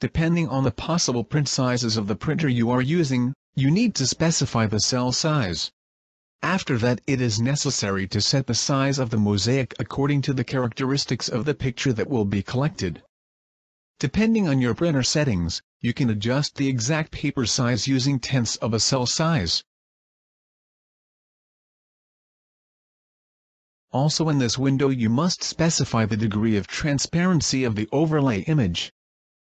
Depending on the possible print sizes of the printer you are using, you need to specify the cell size. After that it is necessary to set the size of the mosaic according to the characteristics of the picture that will be collected. Depending on your printer settings, you can adjust the exact paper size using tenths of a cell size. Also in this window you must specify the degree of transparency of the overlay image.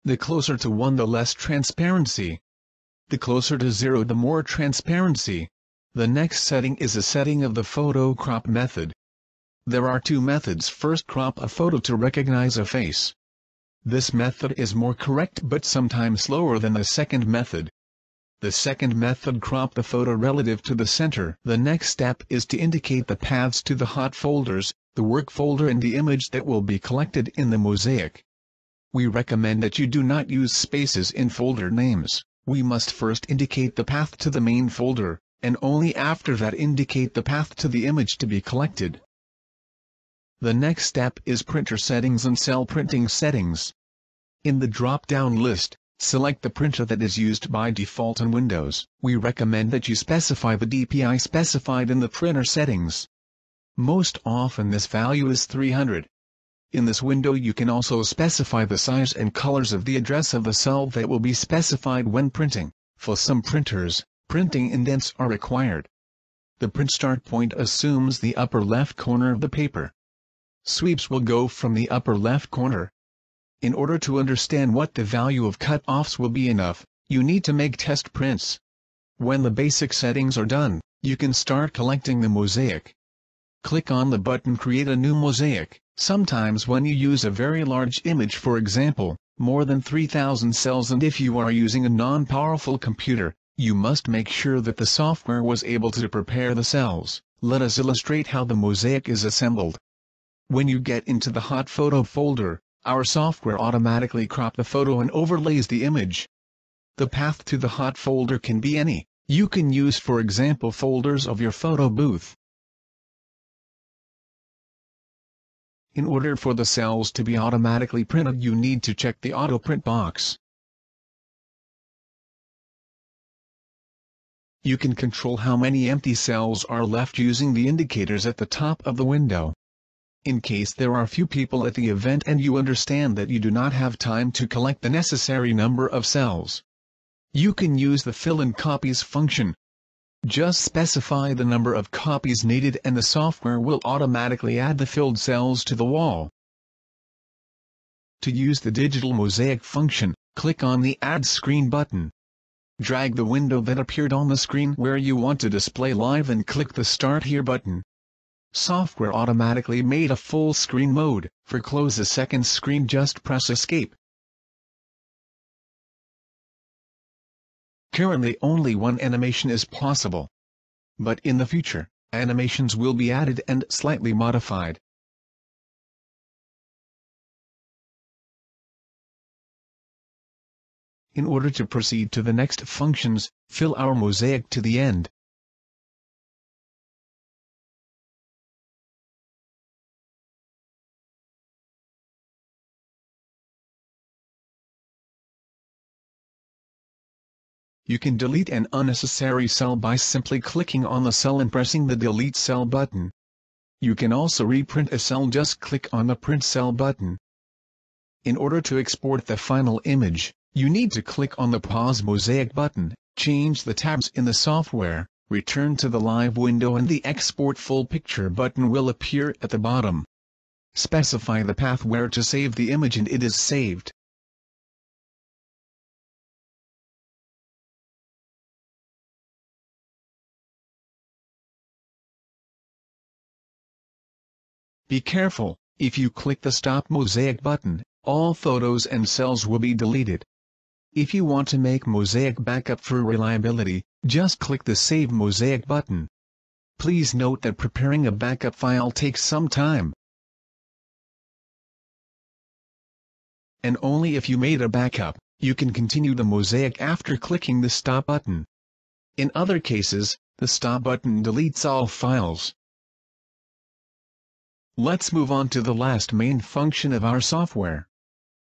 The closer to 1 the less transparency. The closer to 0 the more transparency. The next setting is a setting of the photo crop method. There are two methods first crop a photo to recognize a face. This method is more correct but sometimes slower than the second method. The second method crop the photo relative to the center. The next step is to indicate the paths to the hot folders, the work folder and the image that will be collected in the mosaic we recommend that you do not use spaces in folder names. We must first indicate the path to the main folder, and only after that indicate the path to the image to be collected. The next step is printer settings and cell printing settings. In the drop-down list, select the printer that is used by default in Windows. We recommend that you specify the DPI specified in the printer settings. Most often this value is 300. In this window you can also specify the size and colors of the address of the cell that will be specified when printing. For some printers, printing indents are required. The print start point assumes the upper left corner of the paper. Sweeps will go from the upper left corner. In order to understand what the value of cut-offs will be enough, you need to make test prints. When the basic settings are done, you can start collecting the mosaic. Click on the button Create a new mosaic. Sometimes when you use a very large image for example, more than 3000 cells and if you are using a non-powerful computer, you must make sure that the software was able to prepare the cells. Let us illustrate how the mosaic is assembled. When you get into the hot photo folder, our software automatically crop the photo and overlays the image. The path to the hot folder can be any. You can use for example folders of your photo booth. In order for the cells to be automatically printed you need to check the auto print box. You can control how many empty cells are left using the indicators at the top of the window. In case there are few people at the event and you understand that you do not have time to collect the necessary number of cells. You can use the fill and copies function, just specify the number of copies needed and the software will automatically add the filled cells to the wall. To use the digital mosaic function, click on the Add Screen button. Drag the window that appeared on the screen where you want to display live and click the Start Here button. Software automatically made a full screen mode. For close a second screen just press Escape. Currently only one animation is possible. But in the future, animations will be added and slightly modified. In order to proceed to the next functions, fill our mosaic to the end. You can delete an unnecessary cell by simply clicking on the cell and pressing the Delete Cell button. You can also reprint a cell just click on the Print Cell button. In order to export the final image, you need to click on the Pause Mosaic button, change the tabs in the software, return to the live window and the Export Full Picture button will appear at the bottom. Specify the path where to save the image and it is saved. Be careful, if you click the Stop Mosaic button, all photos and cells will be deleted. If you want to make Mosaic backup for reliability, just click the Save Mosaic button. Please note that preparing a backup file takes some time. And only if you made a backup, you can continue the mosaic after clicking the Stop button. In other cases, the Stop button deletes all files. Let's move on to the last main function of our software.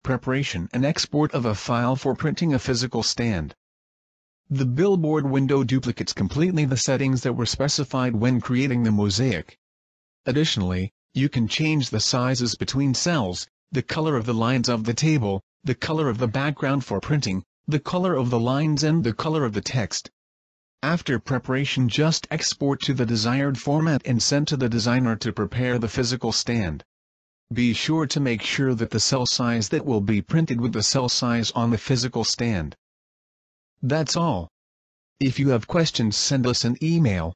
preparation and export of a file for printing a physical stand. The billboard window duplicates completely the settings that were specified when creating the mosaic. Additionally, you can change the sizes between cells, the color of the lines of the table, the color of the background for printing, the color of the lines and the color of the text. After preparation just export to the desired format and send to the designer to prepare the physical stand. Be sure to make sure that the cell size that will be printed with the cell size on the physical stand. That's all. If you have questions send us an email,